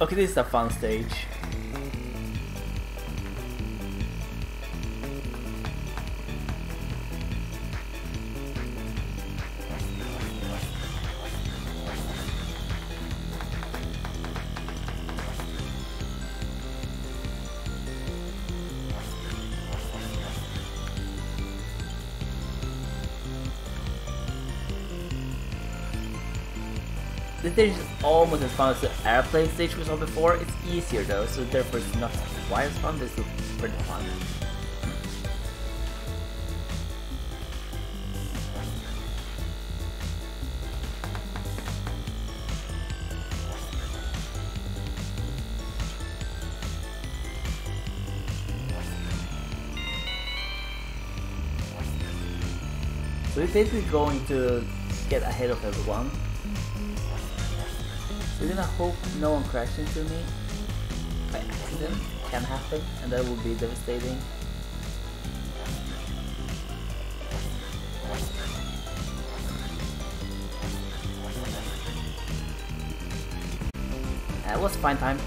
Okay, this is a fun stage. This stage is almost as fun as the airplane stage we saw before. It's easier though, so therefore it's not quite as fun, but it's pretty fun. So we're basically going to get ahead of everyone. We're gonna hope no one crashes into me by accident. Can happen, and that would be devastating. It was fine time.